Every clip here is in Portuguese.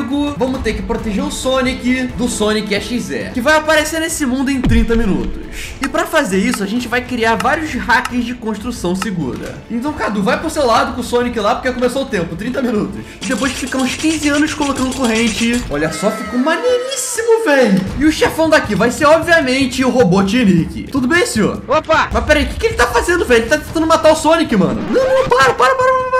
amigo, vamos ter que proteger o Sonic do Sonic XZ, que vai aparecer nesse mundo em 30 minutos. E pra fazer isso, a gente vai criar vários hackers de construção segura. Então, Cadu, vai pro seu lado com o Sonic lá, porque começou o tempo, 30 minutos. Depois de ficar uns 15 anos colocando corrente, olha só, ficou maneiríssimo, velho. E o chefão daqui vai ser, obviamente, o Robotnik. Tudo bem, senhor? Opa! Mas peraí, o que, que ele tá fazendo, velho? Ele tá tentando matar o Sonic, mano. Não, não, para, para, para, para,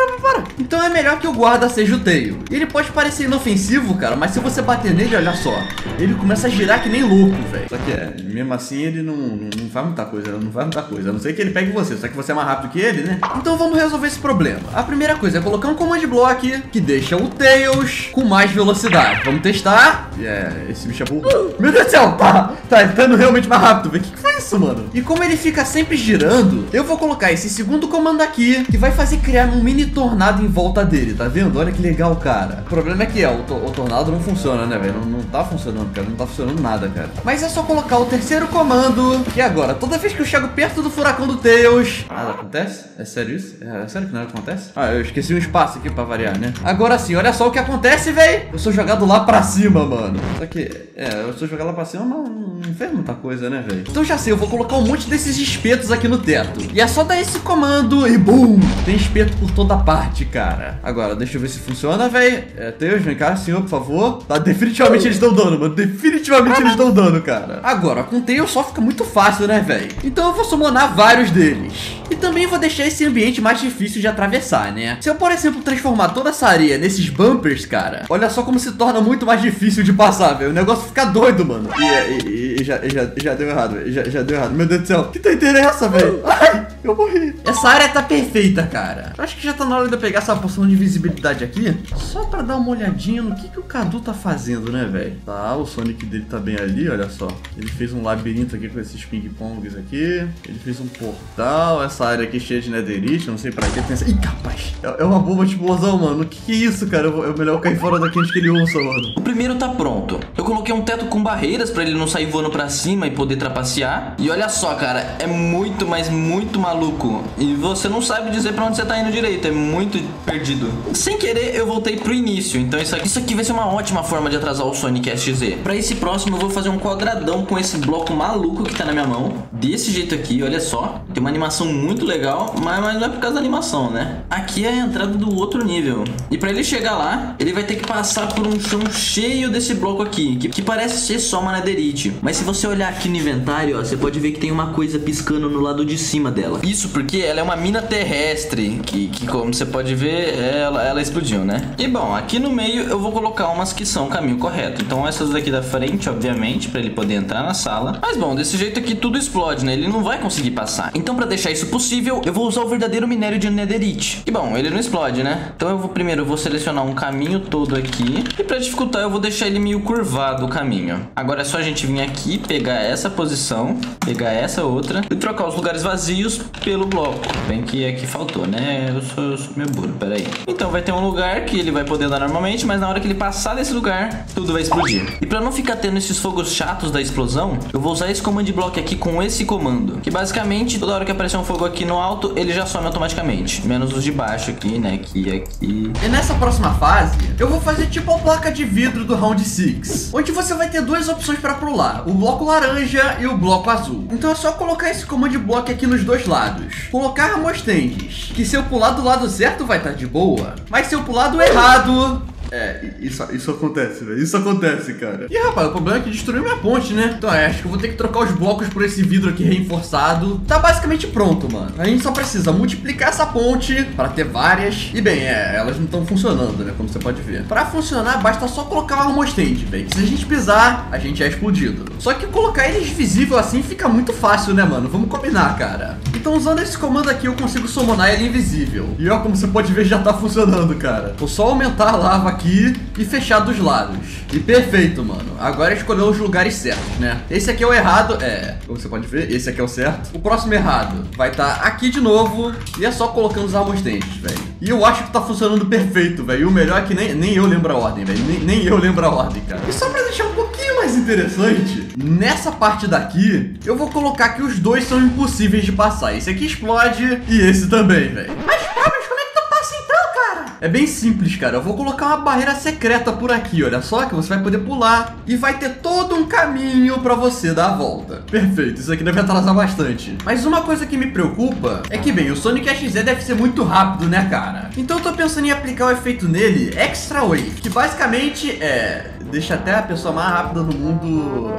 Então é melhor que o guarda seja o Tail. Ele pode parecer inofensivo, cara, mas se você bater nele, olha só. Ele começa a girar que nem louco, velho. Só que é, mesmo assim ele não, não, faz muita coisa, não faz muita coisa. A não ser que ele pegue você, só que você é mais rápido que ele, né? Então vamos resolver esse problema. A primeira coisa é colocar um command block que deixa o Tails com mais velocidade. Vamos testar. É, esse bicho é burro. Meu Deus do céu, tá, tá entrando realmente mais rápido, velho. O que, que foi isso, mano? E como ele fica sempre girando, eu vou colocar esse segundo comando aqui, que vai fazer criar um mini tornado em volta dele, tá vendo? Olha que legal, cara. O problema é que é, o, to o tornado não funciona, né, velho? Não, não tá funcionando, cara. Não tá funcionando nada, cara. Mas é só colocar o terceiro comando, que agora, toda vez que eu chego perto do furacão do Tails... Nada acontece? É sério isso? É, é sério que nada acontece? Ah, eu esqueci um espaço aqui pra variar, né? Agora sim, olha só o que acontece, velho. Eu sou jogado lá pra cima, mano. Só que, é, eu sou jogado lá pra cima, mas não fez muita coisa, né, velho? Então já sei, eu vou colocar um monte desses espetos aqui no teto. E é só dar esse comando e BUM! Tem espeto por toda parte, cara. Agora, deixa eu ver se funciona, velho. É, Deus, vem cá, senhor, por favor. Tá, definitivamente eles dão dano, mano. Definitivamente eles dão dano, cara. Agora, com Tails só fica muito fácil, né, velho? Então eu vou summonar vários deles. E também vou deixar esse ambiente mais difícil de atravessar, né? Se eu, por exemplo, transformar toda essa areia nesses bumpers, cara, olha só como se torna muito mais difícil de passar, velho. O negócio fica doido, mano. E, e, e já, já, já deu errado, velho. Já, já deu errado. Meu Deus do céu. Que doideira é essa, velho? Ai, eu morri. Essa área tá perfeita, cara. Eu acho que já tá na hora de eu pegar essa poção de visibilidade aqui. Só pra dar uma olhadinha no que, que o Cadu tá fazendo, né, velho? Tá, o Sonic dele tá bem ali, olha só. Ele fez um labirinto aqui com esses ping-pongs aqui. Ele fez um portal. Essa área aqui cheia de netherite. Não sei pra que tem essa... Ih, capaz. É, é uma bomba de explosão, mano. O que, que é isso, cara? É melhor eu cair fora daqui antes que ele ouça, mano. O primeiro tá pronto. Eu coloquei um teto com barreiras pra ele não sair voando pra cima e poder trapacear. E olha só, cara, é muito, mas muito maluco. E você não sabe dizer pra onde você tá indo direito, é muito perdido. Sem querer, eu voltei pro início. Então isso aqui, isso aqui vai ser uma ótima forma de atrasar o Sonic SZ. Pra esse próximo, eu vou fazer um quadradão com esse bloco maluco que tá na minha mão. Desse jeito aqui, olha só. Tem uma animação muito legal, mas, mas não é por causa da animação, né? Aqui é a entrada do outro nível. E pra ele chegar lá, ele vai ter que passar por um chão cheio desse bloco aqui, que, que parece ser só uma netherite. Mas se você olhar aqui no inventário, ó, você pode ver que tem uma coisa piscando no lado de cima dela. Isso porque ela é uma mina terrestre, que, que como você pode ver, ela, ela explodiu, né? E bom, aqui no meio eu vou colocar umas que são o caminho correto. Então essas daqui da frente, obviamente, pra ele poder entrar na sala. Mas bom, desse jeito aqui tudo explode, né? Ele não vai conseguir passar. Então pra deixar isso possível, eu vou usar o verdadeiro minério de netherite. E bom, ele não explode, né? Então eu vou primeiro, eu vou selecionar um caminho todo aqui. E pra dificultar, eu vou deixar ele meio curvado o caminho. Agora é só a gente vir aqui, pegar essa posição, pegar essa outra e trocar os lugares vazios pelo bloco. Bem que aqui faltou, né? Eu sou, eu sou meio burro, peraí. Então vai ter um lugar que ele vai poder andar normalmente, mas na hora que ele passar desse lugar, tudo vai explodir. E pra não ficar tendo esses fogos chatos da explosão, eu vou usar esse command block aqui com esse comando. Que basicamente, toda hora que aparecer um fogo aqui no alto, ele já some automaticamente. Menos os de baixo aqui, né? Aqui, aqui. E nessa próxima fase, eu vou fazer tipo a placa de vidro do Round 6, onde você vai ter duas opções para pular, o bloco laranja e o bloco azul. Então é só colocar esse command block aqui nos dois lados. Colocar Ramostendes, que se eu pular do lado certo vai estar de boa, mas se eu pular do errado, é, isso, isso acontece, velho. Isso acontece, cara. E rapaz, o problema é que destruiu minha ponte, né? Então é, acho que eu vou ter que trocar os blocos por esse vidro aqui reforçado. Tá basicamente pronto, mano. A gente só precisa multiplicar essa ponte para ter várias. E bem, é, elas não estão funcionando, né? Como você pode ver. Para funcionar, basta só colocar um armostente, velho. Se a gente pisar, a gente é explodido. Só que colocar eles visível assim fica muito fácil, né, mano? Vamos combinar, cara. Então usando esse comando aqui, eu consigo summonar ele invisível. E ó, como você pode ver, já tá funcionando, cara. Vou só aumentar a lava aqui e fechar dos lados. E perfeito, mano. Agora escolheu os lugares certos, né? Esse aqui é o errado. É, como você pode ver, esse aqui é o certo. O próximo errado vai estar tá aqui de novo. E é só colocando os armostentes, velho. E eu acho que tá funcionando perfeito, velho. E o melhor é que nem, nem eu lembro a ordem, velho. Nem, nem eu lembro a ordem, cara. E só pra deixar um pouquinho interessante, nessa parte daqui, eu vou colocar que os dois são impossíveis de passar. Esse aqui explode e esse também, velho. Mas, Pablo, como é que tu passa então, cara? É bem simples, cara. Eu vou colocar uma barreira secreta por aqui, olha só, que você vai poder pular e vai ter todo um caminho para você dar a volta. Perfeito, isso aqui deve atrasar bastante. Mas uma coisa que me preocupa é que, bem, o Sonic XZ deve ser muito rápido, né, cara? Então eu tô pensando em aplicar o efeito nele Extra Wave, que basicamente é deixa até a pessoa mais rápida no mundo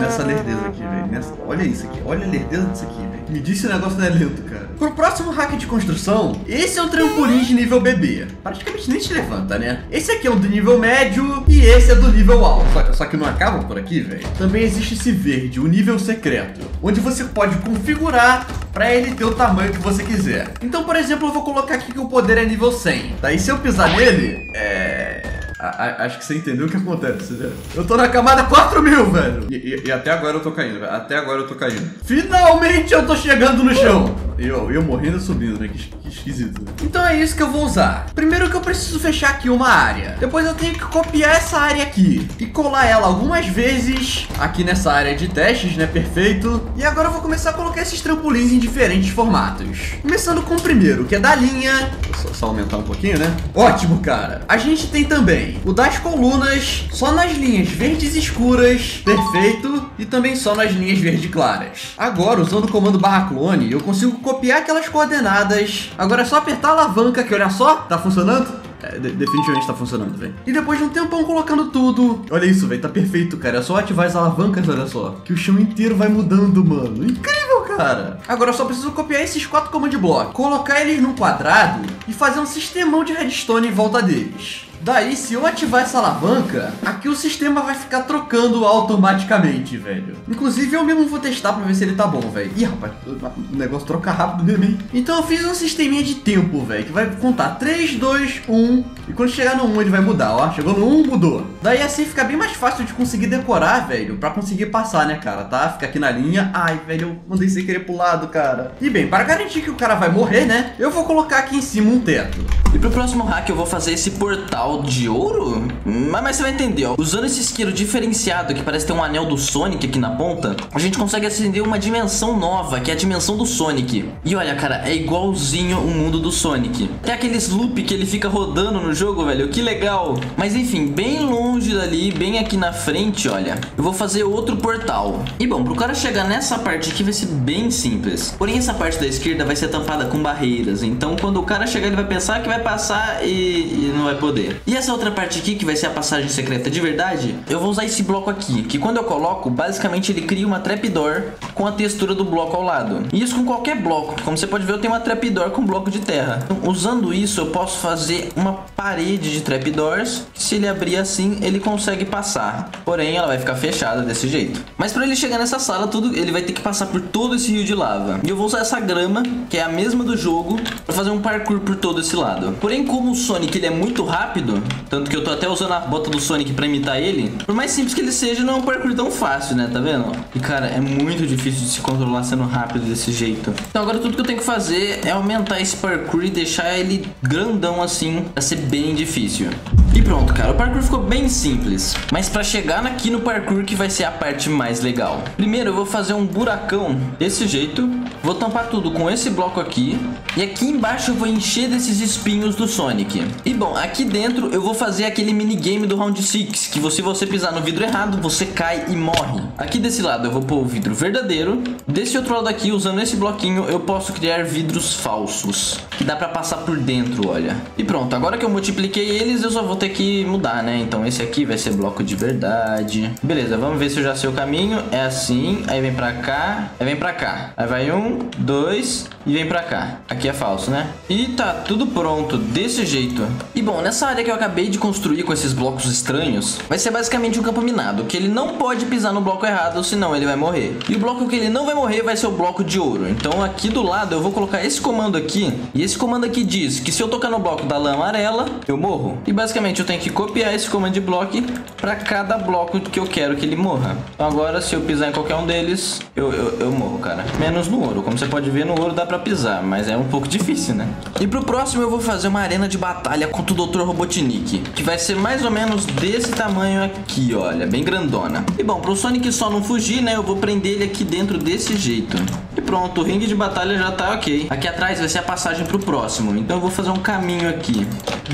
nessa lerdeza aqui, velho. Olha isso aqui, olha a lerdeza disso aqui, velho. Me disse o negócio não é lento, cara. Pro próximo hack de construção, esse é um trampolim de nível BB. Praticamente nem se levanta, né? Esse aqui é um do nível médio e esse é do nível alto. Só, só que não acaba por aqui, velho. Também existe esse verde, o nível secreto, onde você pode configurar para ele ter o tamanho que você quiser. Então, por exemplo, eu vou colocar aqui que o poder é nível 100. Daí, se eu pisar nele, é a, acho que você entendeu o que acontece, né? Eu tô na camada 4 mil, velho. E, e, e, até agora eu tô caindo, velho. Até agora eu tô caindo. Finalmente eu tô chegando no chão. E eu, eu morrendo subindo, né? Que, que esquisito. Então é isso que eu vou usar. Primeiro que eu preciso fechar aqui uma área. Depois eu tenho que copiar essa área aqui. E colar ela algumas vezes aqui nessa área de testes, né? Perfeito. E agora eu vou começar a colocar esses trampolins em diferentes formatos. Começando com o primeiro, que é da linha... Só, aumentar um pouquinho, né? Ótimo, cara. A gente tem também o das colunas só nas linhas verdes escuras, perfeito, e também só nas linhas verde claras. Agora, usando o comando barra clone, eu consigo copiar aquelas coordenadas. Agora é só apertar a alavanca, que olha só, tá funcionando? É, de definitivamente tá funcionando, velho. E depois de um tempão colocando tudo. Olha isso, velho. Tá perfeito, cara. É só ativar as alavancas, olha só. Que o chão inteiro vai mudando, mano. Incrível, cara. Agora eu só preciso copiar esses quatro command blocks, colocar eles num quadrado e fazer um sistemão de redstone em volta deles. Daí, se eu ativar essa alavanca, aqui o sistema vai ficar trocando automaticamente, velho. Inclusive, eu mesmo vou testar pra ver se ele tá bom, velho. Ih, rapaz, o negócio troca rápido mesmo, hein? Então eu fiz um sisteminha de tempo, velho, que vai contar 3, 2, 1. E quando chegar no 1, ele vai mudar, ó. Chegou no 1, mudou. Daí assim fica bem mais fácil de conseguir decorar, velho, pra conseguir passar, né, cara, tá? Fica aqui na linha. Ai, velho, eu mandei sem querer pro lado, cara. E bem, para garantir que o cara vai morrer, né, eu vou colocar aqui em cima um teto. E pro próximo hack eu vou fazer esse portal de ouro? Mas, mas, você vai entender, ó. Usando esse isqueiro diferenciado, que parece ter um anel do Sonic aqui na ponta, a gente consegue acender uma dimensão nova, que é a dimensão do Sonic. E olha, cara, é igualzinho o mundo do Sonic. Tem aqueles loop que ele fica rodando no jogo, velho. Que legal. Mas enfim, bem longe dali, bem aqui na frente, olha, eu vou fazer outro portal. E bom, pro cara chegar nessa parte aqui vai ser bem simples. Porém, essa parte da esquerda vai ser tampada com barreiras. Então, quando o cara chegar, ele vai pensar que vai passar e, e não vai poder. E essa outra parte aqui, que vai ser a passagem secreta de verdade, eu vou usar esse bloco aqui, que quando eu coloco, basicamente ele cria uma trapdoor com a textura do bloco ao lado. E isso com qualquer bloco. Como você pode ver, eu tenho uma trapdoor com bloco de terra. Então, usando isso, eu posso fazer uma parede de trapdoors. Se ele abrir assim, ele consegue passar. Porém, ela vai ficar fechada desse jeito. Mas para ele chegar nessa sala, tudo ele vai ter que passar por todo esse rio de lava. E eu vou usar essa grama, que é a mesma do jogo, para fazer um parkour por todo esse lado. Porém, como o Sonic ele é muito rápido, tanto que eu tô até usando a bota do Sonic pra imitar ele. Por mais simples que ele seja, não é um parkour tão fácil, né? Tá vendo? E, cara, é muito difícil de se controlar sendo rápido desse jeito. Então agora tudo que eu tenho que fazer é aumentar esse parkour e deixar ele grandão assim, pra ser bem difícil. E pronto, cara, o parkour ficou bem simples. Mas pra chegar aqui no parkour que vai ser a parte mais legal. Primeiro eu vou fazer um buracão desse jeito. Vou tampar tudo com esse bloco aqui. E aqui embaixo eu vou encher desses espinhos do Sonic. E bom, aqui dentro eu vou fazer aquele minigame do Round 6, que se você pisar no vidro errado, você cai e morre. Aqui desse lado eu vou pôr o vidro verdadeiro. Desse outro lado aqui, usando esse bloquinho, eu posso criar vidros falsos, que dá pra passar por dentro, olha. E pronto, agora que eu multipliquei eles, eu só vou ter que mudar, né? Então esse aqui vai ser bloco de verdade. Beleza, vamos ver se eu já sei o caminho. É assim, aí vem pra cá, aí vem pra cá. Aí vai um, dois e vem pra cá. Aqui é falso, né? E tá tudo pronto, desse jeito. E bom, nessa área que eu acabei de construir com esses blocos estranhos vai ser basicamente um campo minado, que ele não pode pisar no bloco errado, senão ele vai morrer. E o bloco que ele não vai morrer vai ser o bloco de ouro. Então aqui do lado eu vou colocar esse comando aqui, e esse comando aqui diz que se eu tocar no bloco da lã amarela, eu morro. E basicamente eu tenho que copiar esse comando de bloco para cada bloco que eu quero que ele morra. Então agora se eu pisar em qualquer um deles, eu, eu, eu morro, cara. Menos no ouro. Como você pode ver, no ouro dá pra pisar, mas é um pouco difícil, né? E pro próximo eu vou fazer uma arena de batalha contra o Dr. Robotnik que vai ser mais ou menos desse tamanho aqui, olha, bem grandona. E bom, pro Sonic só não fugir, né, eu vou prender ele aqui dentro desse jeito. E pronto, o ringue de batalha já tá ok. Aqui atrás vai ser a passagem pro próximo. Então eu vou fazer um caminho aqui.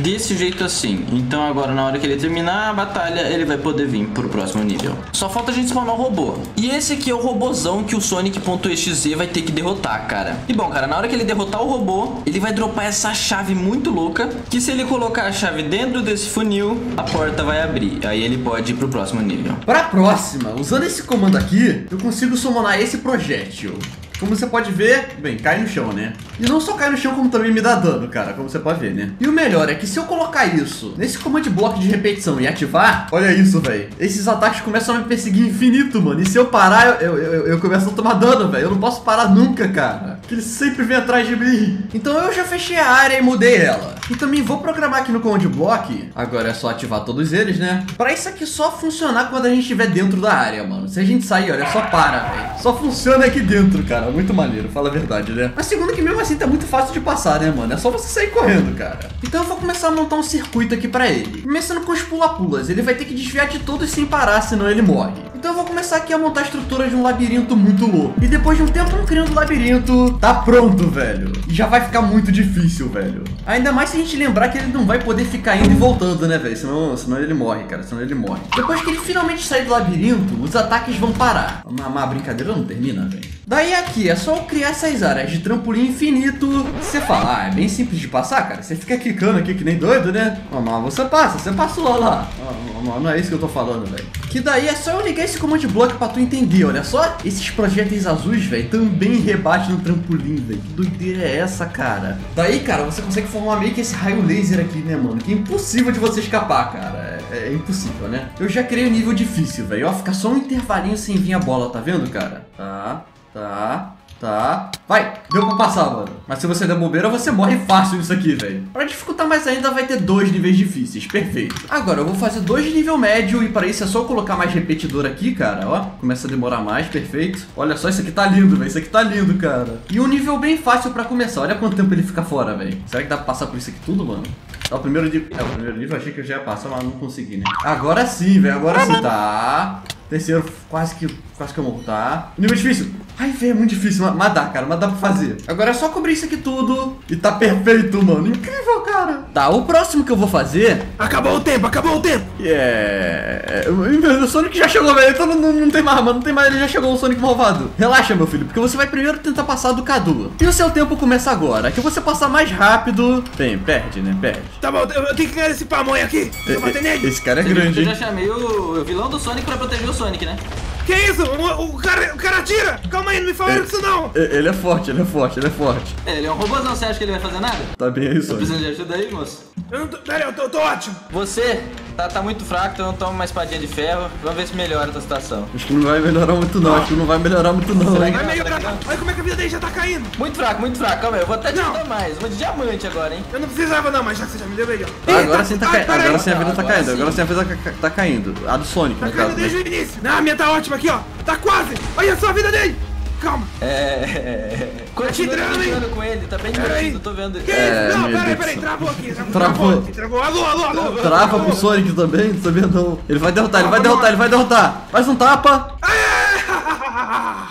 Desse jeito assim. Então agora na hora que ele terminar a batalha, ele vai poder vir pro próximo nível. Só falta a gente spawnar o robô. E esse aqui é o robozão que o Sonic.exe vai ter que derrotar, cara. E bom, cara, na hora que ele derrotar o robô, ele vai dropar essa chave muito louca. Que se ele colocar a chave dentro desse funil, a porta vai abrir. Aí ele pode ir pro próximo nível. Pra próxima, usando esse comando aqui, eu consigo summonar esse projétil. Como você pode ver, bem, cai no chão, né? E não só cai no chão, como também me dá dano, cara, como você pode ver, né? E o melhor é que se eu colocar isso nesse comando bloco de repetição e ativar, olha isso, velho. Esses ataques começam a me perseguir infinito, mano. E se eu parar, eu, eu, eu começo a tomar dano, velho. Eu não posso parar nunca, cara. Porque ele sempre vem atrás de mim. Então eu já fechei a área e mudei ela. E também vou programar aqui no Command Block. Agora é só ativar todos eles, né? Pra isso aqui só funcionar quando a gente estiver dentro da área, mano. Se a gente sair, olha, só para, velho. Só funciona aqui dentro, cara. Muito maneiro, fala a verdade, né? Mas segundo que mesmo assim tá muito fácil de passar, né, mano? É só você sair correndo, cara. Então eu vou começar a montar um circuito aqui pra ele. Começando com os pula-pulas. Ele vai ter que desviar de todos sem parar, senão ele morre. Então eu vou começar aqui a montar a estrutura de um labirinto muito louco. E depois de um tempo criando o labirinto, tá pronto, velho. E já vai ficar muito difícil, velho. Ainda mais se a gente lembrar que ele não vai poder ficar indo e voltando, né, velho? Senão, senão ele morre, cara. Senão ele morre. Depois que ele finalmente sair do labirinto, os ataques vão parar. Mas a brincadeira não termina, velho. Daí aqui é só criar essas áreas de trampolim infinito. Você fala, ah, é bem simples de passar, cara. Você fica quicando aqui que nem doido, né? Mas você passa, você passou lá. Não, não é isso que eu tô falando, velho. Que daí é só eu ligar esse command block pra tu entender, olha só. Esses projéteis azuis, velho, também rebatem no trampolim, velho. Que doideira é essa, cara? Daí, cara, você consegue formar meio que esse raio laser aqui, né, mano? Que é impossível de você escapar, cara. É, é impossível, né? Eu já criei um nível difícil, velho. Ó, ficar só um intervalinho sem vir a bola, tá vendo, cara? Tá, tá. Tá. Vai. Deu pra passar, mano. Mas se você der bobeira, você morre fácil nisso aqui, velho. Pra dificultar mais ainda, vai ter dois níveis difíceis. Perfeito. Agora, eu vou fazer dois de nível médio. E para isso é só colocar mais repetidor aqui, cara. Ó, começa a demorar mais. Perfeito. Olha só, isso aqui tá lindo, velho. Isso aqui tá lindo, cara. E um nível bem fácil pra começar. Olha quanto tempo ele fica fora, velho. Será que dá pra passar por isso aqui tudo, mano? É o primeiro nível. É o primeiro nível, achei que eu já ia passar, mas não consegui, né? Agora sim, velho. Agora sim. Tá. Terceiro, quase que, quase que eu morro, tá? Nível difícil. Ai, velho, é muito difícil, mas dá, cara, mas dá pra fazer. Agora é só cobrir isso aqui tudo e tá perfeito, mano. Incrível, cara. Tá, o próximo que eu vou fazer... Acabou o tempo, acabou o tempo. É... O Sonic já chegou, velho. Então não, não, não, tem mais, mano, não tem mais, ele já chegou o Sonic malvado. Relaxa, meu filho, porque você vai primeiro tentar passar do Cadu. E o seu tempo começa agora. Que você passar mais rápido... Bem, perde, né? Perde. Tá bom, eu tenho que ganhar esse pamonha aqui. Eu bater nele. Esse cara é grande? Eu já chamei o vilão do Sonic pra proteger o Sonic, né? Que isso? O, o, cara, o cara atira! Calma aí, não me fala disso não! Ele é forte, ele é forte, ele é forte. É, ele é um robôzão, você acha que ele vai fazer nada? Tá bem isso. Tá precisando de ajuda aí, moço? Eu não tô. Pera, eu tô, eu tô ótimo. Você tá, tá muito fraco, então toma uma espadinha de ferro. Vamos ver se melhora a tua situação. Acho que não vai melhorar muito não, acho que não vai melhorar muito não. Vai melhorar. Olha como é que a vida dele já tá caindo. Muito fraco, muito fraco. Calma aí, eu vou até te dar mais. Uma de diamante agora, hein? Eu não precisava não, mas já que você já me deu aí, ó. Ah, agora sim tá caindo. Agora sim a vida tá caindo. Agora sim a vida tá caindo. A do Sonic, tá no caso. Tá caindo desde o início. Não, a minha tá ótima aqui, ó. Tá quase. Olha só a vida dele. Calma. É. Continua tá com ele, tá bem divertido, tô vendo. Que é, Não, peraí, peraí, travou aqui. Travou, travou. aqui, travou. Alô, alô, alô. Trava pro Sonic também, não sabia não. Ele vai derrotar, ele vai derrotar, ele vai derrotar. Faz um tapa.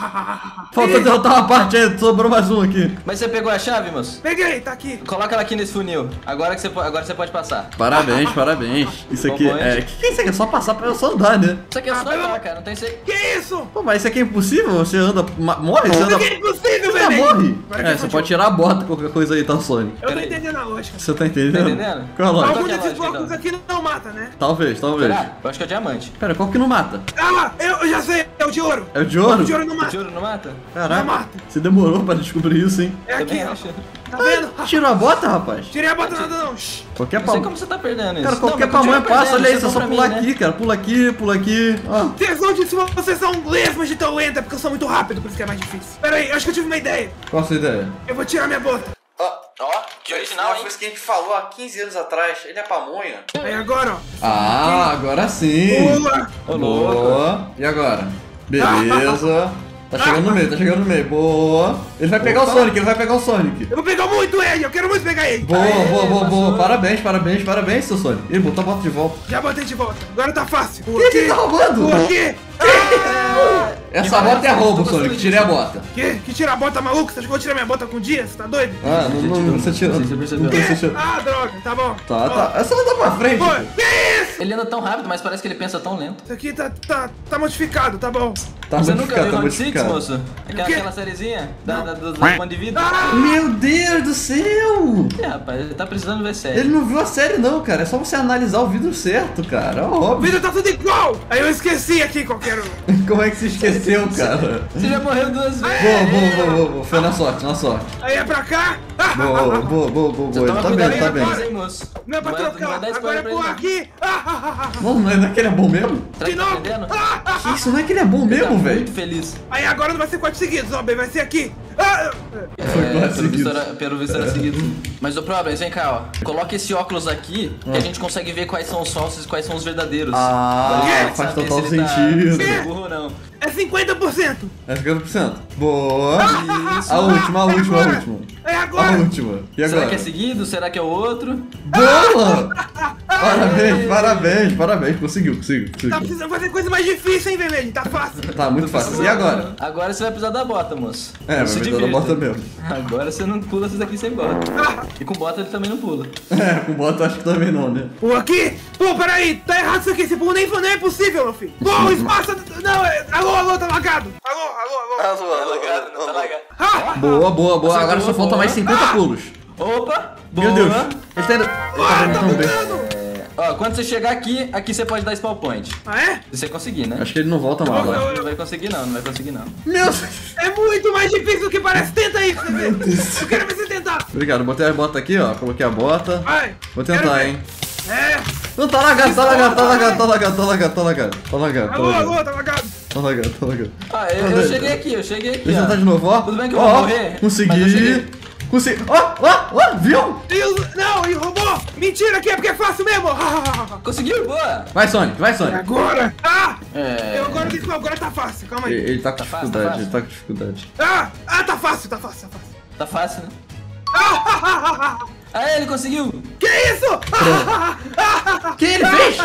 Falta derrotar uma parte aí, sobrou mais um aqui. Mas você pegou a chave, moço? Peguei, tá aqui. Coloca ela aqui nesse funil. Agora que você, agora você pode passar. Parabéns, parabéns. Isso aqui é. O que, que é isso aqui? É só passar pra eu só andar, né? Isso aqui é só ah, andar, cara. Não tem. Que isso? Pô, mas isso aqui é impossível? Você anda. Morre? Você anda. Isso aqui é impossível, velho. morre. É, você pode tirar a bota, qualquer coisa aí, tá, Sonic? Eu tô entendendo a lógica. Você tá entendendo? Tá entendendo? Qual a lógica? Algum desses blocos aqui não mata, né? Talvez, talvez. Será? Eu acho que é o diamante. Pera, qual que não mata? Ah, eu já sei. É o de ouro. É o de ouro? O de ouro não mata. O de ouro não mata? Caraca. Não mata. Você demorou pra descobrir isso, hein? É aqui, ó. Tá vendo? Tirou a bota, rapaz? Tirei a bota nada não. Qualquer Não sei como você tá perdendo isso. Cara, qualquer não, pamonha passa, olha isso, é só pular mim, aqui, né? cara. Pula aqui, pula aqui. Tesão de cima, vocês são lesmas de tão lenta, porque eu sou muito rápido, por isso que é mais difícil. Pera aí, acho que eu tive uma ideia. Qual a sua ideia? Eu vou tirar minha bota. Ó, que original, hein? coisa que a gente falou há 15 anos atrás. Ele é pamonha. Aí agora, ó. Ah, agora sim. Pula. Boa. E agora? Beleza. Tá chegando no meio, tá chegando no meio. Boa. Ele vai pegar Opa. o Sonic, ele vai pegar o Sonic. Eu vou pegar muito ele, eu quero muito pegar ele. Boa, Aê, boa, boa, boa. Parabéns, parabéns, parabéns, seu Sonic. Ele botou a bota de volta. Já botei de volta. Agora tá fácil. Quem que aqui. tá roubando? Pula aqui. Ah! Essa bota é roubo, Sonic. Tirei a bota. Que? Que tira a bota maluco? Você achou que eu vou tirar minha bota com um dia? Você tá doido? Ah, não, não, não. Não sei se você Não percebeu. Ah, droga, tá bom. Tá, tá. É só andar pra frente. Foi. Que isso? Ele anda tão rápido, mas parece que ele pensa tão lento. Isso aqui tá, tá, tá modificado, tá bom. Tá Você nunca viu tá Round Six, modificado. moço? Aquela, aquela sériezinha da, da, do, do ponto de vida? Ah! Meu Deus do céu! É, rapaz, ele tá precisando ver série. Ele não viu a série não, cara. É só você analisar o vídeo certo, cara. É O vídeo tá tudo igual. Aí eu esqueci aqui qual que era o... Como é que você esqueceu, cara? Você já morreu duas vezes. Boa, boa, boa, boa, boa. Foi na sorte, na sorte. Aí é pra cá. Ah, Boa, boa, boa, boa, boa. Ele tá bem, tá bem. agora, hein, moço. Não é pra trocar. Agora é por aqui. Ah, ah, ah, ah. Não, não é, é que ele é bom mesmo? De que novo. entendendo? Ah, ah, Que isso, não é que ele é bom tá mesmo, velho? muito feliz. Aí agora não vai ser quatro seguidos, ó, bem, vai ser aqui. Ah, É, quase pelo, visto seguido. era, pelo visto era seguido. Mas o problema, vem cá, ó. Coloca esse óculos aqui que a gente consegue ver quais são os falsos e quais são os verdadeiros. Ah, faz sabe total se ele tá- sentido. se ele é burro não. É 50%. É 50%. Boa. Isso. A última, a É última, a agora. última. É A agora. última. E Será agora? que é seguido? Será que é o outro? Boa! Parabéns, parabéns, parabéns. Conseguiu, conseguiu, Tá conseguiu. precisando fazer coisa mais difícil, hein, vermelho? Tá fácil. Tá, muito fácil. E agora? Agora você vai precisar da bota, moço. É, mas Se me dando a divirta. bota mesmo. Agora você não pula esses daqui sem bota. Ah, E com bota ele também não pula. É, com bota acho que também não, né? Pô, aqui. Pô, peraí. Tá errado isso aqui. Esse pulo nem, não é possível, meu filho. Pô, o espaço... Não, é... Alô, alô, tá lagado. Alô, alô, alô. Tá tá ligado? Ah, Boa, boa, boa. Agora só boa, falta mais 50 pulos. Opa! Boa. Meu Deus. Ele tá indo. Ele tá ah, indo tá tão bem. bugando. Ó, quando você chegar aqui, aqui você pode dar spawn point. Ah, é? Se você conseguir, né? Acho que ele não volta mais lá. eu- Não vai conseguir não, não vai conseguir não. Meu Deus. É muito mais difícil do que parece. Tenta aí, você ver. Eu quero ver você tentar. Obrigado, botei a bota aqui, ó. Coloquei a bota. Vai. Vou tentar, ver. É. Não, tá lagado, tá lagado, tá lagado, tá lagado, tá lagado, tá lagado. Tá lagado, tá Alô, lagado. alô, tá lagado. Tá lagado, tá lagado. Ah, eu, eu cheguei aqui, eu cheguei aqui, Deixa eu tentar de novo, ó. Tudo bem que eu vou ó, morrer, Consegui. Consegui. Ó, ó, ó, viu? O- Não, e roubou. Mentira aqui, é porque é fácil mesmo. Conseguiu? Boa! Vai, Sonic, vai, Sonic. Agora. Ah. É... Eu agora, disse, agora tá fácil. Calma aí. Ele, ele tá com Tá fácil, tá dificuldade, fácil. ele tá com dificuldade. Ah, ah, tá fácil, tá fácil, tá fácil. Tá fácil, né? Ah, ah, ah, ah, ah. Ah, ele conseguiu! Que isso? O que ele fez?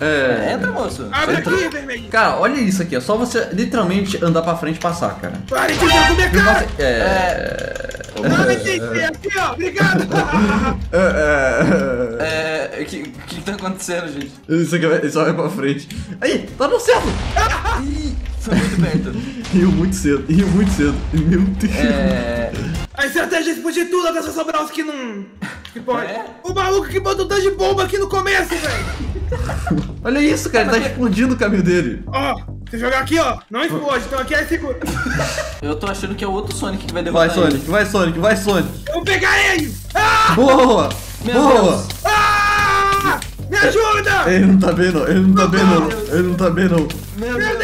É. Entra, moço. Abre Entra. aqui, vermelho. Cara, olha isso aqui, é só você literalmente andar pra frente e passar, cara. Pare de ver com minha Viu, cara. você- É. Não entendi. Aqui, ó. Obrigado. É. é, É... O que, o que tá acontecendo, gente? é. Isso aqui vai, só vai pra frente. Aí, tá no certo! Ih, foi muito perto. Riu muito cedo, riu muito cedo. Meu Deus. É... A estratégia é explodir tudo até só sobrar os que não. Que pode. É? O maluco que botou tanto de bomba aqui no começo, velho. Olha isso, cara, ele tá explodindo o caminho dele. Ó, se eu jogar aqui, ó, não explode, então aqui é seguro. Eu tô achando que é o outro Sonic que vai Vai, derrotar Sonic, vai, Sonic, vai, Sonic. Eu vou pegar ele! Ah! Boa! Meu Boa! Deus. Ah! Me ajuda! Ele não tá bem, não. Ele não tá bem, não. Ele não tá bem, não. Meu Meu Deus!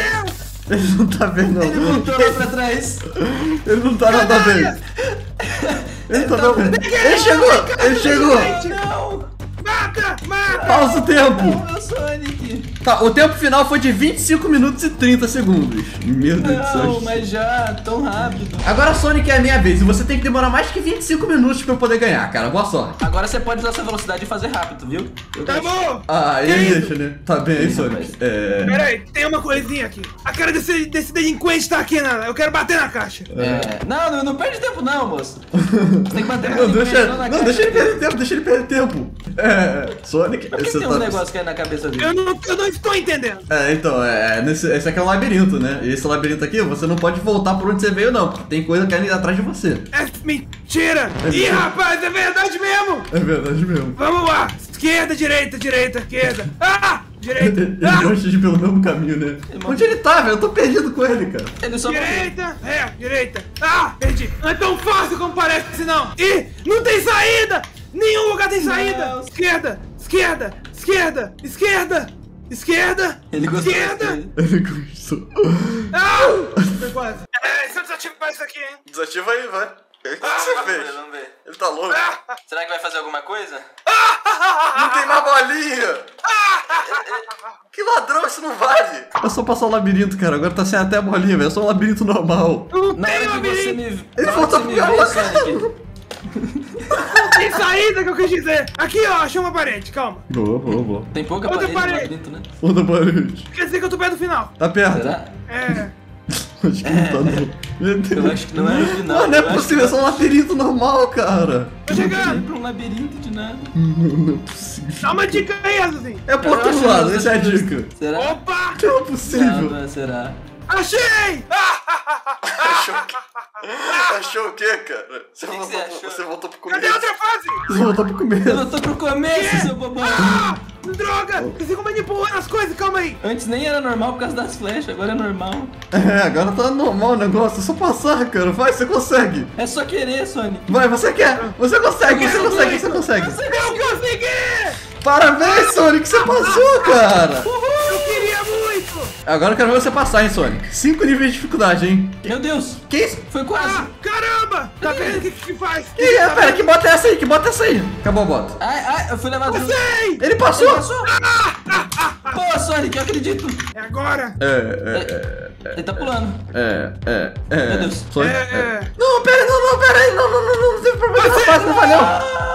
Ele não tá bem, não. Ele voltou lá pra trás! Ele não tá nada bem. Ele tá não bem. Ele chegou! Ele chegou! Não! Mata! Mata! Pausa o tempo! Meu Sonic! Tá, o tempo final foi de 25 minutos e 30 segundos. Meu Deus do Não, céu. mas já, tão rápido. Agora Sonic é a minha vez e você tem que demorar mais que 25 minutos pra eu poder ganhar, cara. Boa sorte. Agora você pode usar essa velocidade e fazer rápido, viu? Eu Tá deixo. bom! Ah, Que ele isso? deixa, né? Tá bem aí, Sonic. É. Pera aí, tem uma coisinha aqui. A cara desse, desse delinquente tá aqui, na, eu quero bater na caixa. É, não, não, não perde tempo não, moço. Você tem que bater Não, deixa, não, cara deixa ele perder tempo, deixa ele perder tempo. É, Sonic, Por que você tem tá. uns negócios caindo na cabeça dele? Eu não, eu não estou entendendo. É, então, é, nesse, esse aqui é um labirinto, né? E esse labirinto aqui, você não pode voltar por onde você veio, não. porque Tem coisa caindo atrás de você. É mentira! É Ih, rapaz, é verdade mesmo! É verdade mesmo. Vamos lá! Esquerda, direita, direita, esquerda. Ah! Direita! Ele Ah! gosta de ir pelo mesmo caminho, né? Onde ele tá, velho? Eu tô perdido com ele, cara. Ele só Direita! É, direita! Ah! Perdi! Não é tão fácil como parece, não! Ih! Não tem saída! Nenhum lugar tem saída! Não. Esquerda! Esquerda! Esquerda! Esquerda! Esquerda! Ele gostou Esquerda! Ele gostou. Ah! Foi quase. É, se eu desativar isso aqui, hein? Desativa aí, vai. O que você Vamos ver, vamos ver. Ele tá louco. Ah! Será que vai fazer alguma coisa? Não tem mais bolinha! Que ladrão, isso não vale! É só passar o labirinto, cara. Agora tá sem até a bolinha, velho. É só um labirinto normal. Não Na tem hora labirinto! que você me pior. vê, Sonic, Não tem saída que eu quis dizer! Aqui, ó, achei uma parede, calma. Boa, boa, boa. tem pouca Outra parede parede. labirinto, né? Outra parede. Quer dizer que eu tô perto do final. Tá perto. Será? É. Acho que não tá, não. Meu Deus. Eu acho que não é no final. Mano, não é possível, é só um labirinto normal, cara. Tô chegando. vai pra um labirinto de nada. Não é possível. Dá uma dica aí, Azulzinho. É pro outro lado, essa é a não. dica. Será? Opa! Não é Não, possível. não será? Achei! Achou que... Achou o quê, cara? Você, que você achou? você voltou pro Cadê a outra fase? Você voltou pro começo. Eu tô pro começo, seu bobão. Ah! Droga! Você manipulando as coisas, calma aí. Antes nem era normal por causa das flechas, agora é normal. É, agora tá normal o negócio. É só passar, cara. Vai, você consegue. É só querer, Sonic. Vai, você quer. Você consegue, você consegue, você consegue. Eu consegui! Parabéns, Sonic. Você passou, cara. Muito! Agora eu quero ver você passar, hein, Sonic. Cinco níveis de dificuldade, hein. Meu Deus, Que isso? foi quase. Ah, caramba! Tá vendo o que que faz? Que é? Tá Pera, que bota é essa aí? Que bota é essa aí? Acabou a bota. Ai, ai, eu fui levado junto. Sei! Ele passou? Ele passou? Pô, Sonic, eu acredito. É agora! É, Ele tá pulando. é, é, é, é. Meu Deus. Sonic, É, é. Não, pera, não, não, pera aí. Não, não, não, não, não teve problema. Não, faz, não valeu. Não.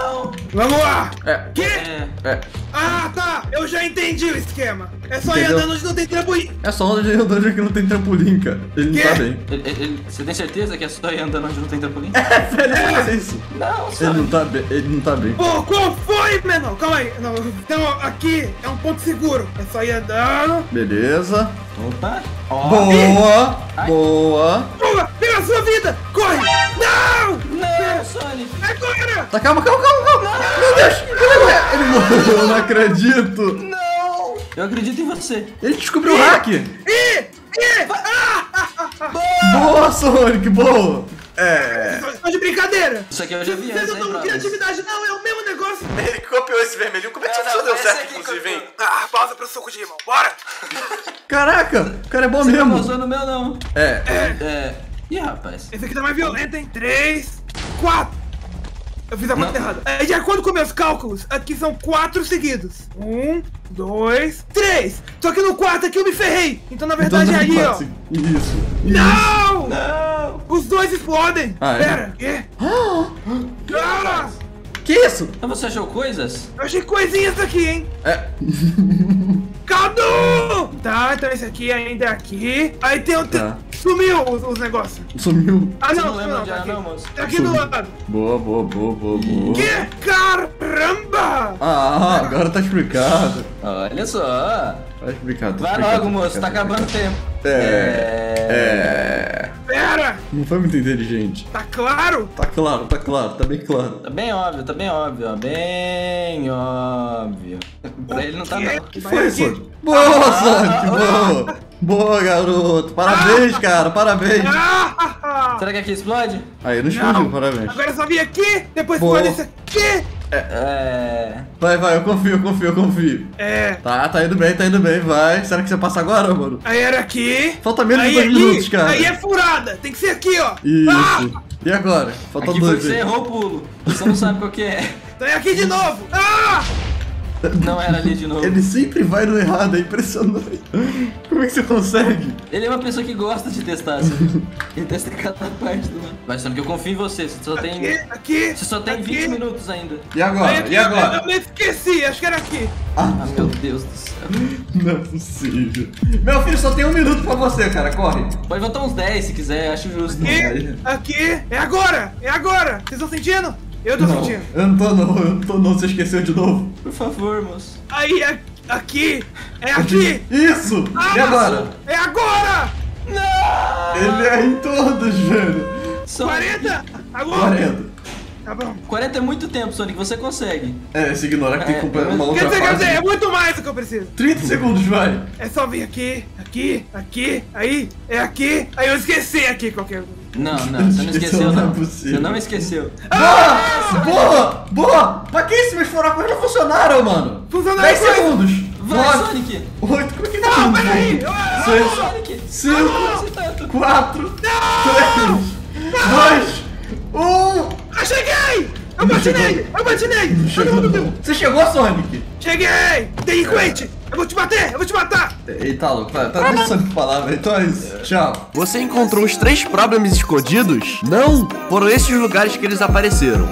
Vamos lá! É, Que? É. é. Ah, tá! Eu já entendi o esquema. É só ir Entendeu? andando onde não tem trampolim. É só onda de redonda que não tem trampolim, cara. Ele não tá bem. Ele- ele- ele- você tem certeza que é só ir andando onde não tem trampolim? É, velho, ele faz isso. Não, Ele Sonic. não tá bem, ele não tá bem. Pô, qual foi, menor? Calma aí. Não, então aqui é um ponto seguro. É só ir andando. Beleza. Opa. Ó. Boa, boa. Pula! Pega a sua vida! Corre! Não! Não, Sonic. Agora! Tá, calma, calma, calma, calma. Meu Deus, ele morreu. Ele morreu, eu não acredito. Não. Eu acredito em você. Ele descobriu o hack. Ih! Ih! Ah! ah, ah. Boa, Sonic, boa. É. Tô de brincadeira! Isso aqui eu já vi Vocês não estão com criatividade, não, é o mesmo negócio! Ele copiou esse vermelhinho. Como é que Não, isso não, deu certo, inclusive, hein? Ah, pausa pro suco de limão, bora! Caraca, o cara é bom Você não mesmo. usou no meu, não. É. É. Ih, rapaz. Esse aqui tá mais violento, hein? Três, quatro. Eu fiz a conta errada. É, de acordo com meus cálculos, aqui são quatro seguidos. Um, dois, três. Só que no quarto aqui eu me ferrei. Então, na verdade, é ali, ó. Isso. Isso. Não! Não. Os dois explodem. Ah, é? Pera, quê? Cara, Que isso? Então você achou coisas? eu achei coisinhas aqui, hein? É. Cadu! Tá, então esse aqui ainda é aqui. Aí tem o... Tá. Sumiu os, os negócios. Sumiu. Ah, Você não, não lembra onde tá era, não, moço? Tá aqui do lado. Boa, boa, boa, boa, boa. Que? Caramba! Ah, agora tá explicado. Olha só. Tá explicado. Tá Vai explicado, logo, moço. Tá acabando o tempo. É. É. Pera! Não foi muito inteligente. Tá claro? Tá claro, tá claro, tá bem claro. Tá bem óbvio, tá bem óbvio, ó. Bem óbvio. pra ele não tá não. Que foi. Sonic? Boa, Sonic, boa. Boa, garoto. Parabéns, cara, parabéns. Ah, ah, ah. Será que aqui explode? Aí, não explodiu, parabéns. Agora eu só vim aqui, depois Boa. pode esse aqui. É. Vai, vai, eu confio, eu confio, eu confio. É. Tá, tá indo bem, tá indo bem, vai. Será que você passa agora, mano? Aí era aqui. Falta menos aí de dois aqui, minutos, cara. Aí é furada. Tem que ser aqui, ó. Isso. Ah, E agora? Falta Aqui dois você errou o pulo. Você não sabe qual que é. então é aqui de novo. Ah! Não era ali de novo. Ele sempre vai no errado, é impressionante. Como é que você consegue? Ele é uma pessoa que gosta de testar, assim. Ele testa cada parte do mano. Vai, Sonic, eu confio em você. Você só Aqui, tem. aqui. Você só tem aqui. 20 minutos ainda. E agora? aqui, E agora? Eu, me esqueci, acho que era aqui. Ah, meu Deus do céu. Não é possível. Meu filho, só tem um minuto pra você, cara. Corre. Pode voltar uns 10 se quiser, acho justo. Aqui, aqui. É agora, é agora. Vocês estão sentindo? Eu tô Não, sentindo. eu não tô não, eu não tô não. Você esqueceu de novo? Por favor, moço. Aí, é aqui. É aqui. Isso! Ah, e agora? É agora. Não! Ele é em todos, velho. Sonic. 40. Agora. 40. Tá bom. 40 é muito tempo, Sonic, você consegue. É, se ignorar que tem É, que completar uma quer outra Quer dizer, fase. é muito mais do que eu preciso. 30 segundos, vai. É só vir aqui, aqui, aqui, aí, é aqui. Aí eu esqueci aqui qualquer. Não, não, você não esqueceu, não é não. possível. Você não esqueceu. Boa! Boa! Boa! Pra que esses meus furacões não funcionaram, mano? Funcionaram 10 coisa. segundos. Vai, Nove, Sonic! Oito, como é que Não, tá? peraí. Seis, Sonic! cinco, Não, tanto. quatro, três, dois, um. Eu cheguei! Eu bati nele! Eu bati nele! Você chegou, Sonic? Cheguei! Delinquente! Eu vou te bater! Eu vou te matar! Ele tá louco, tá, tá deixando de falar, velho. Então é isso. Tchau. Você encontrou os três problemas escondidos? Não! Foram esses lugares que eles apareceram.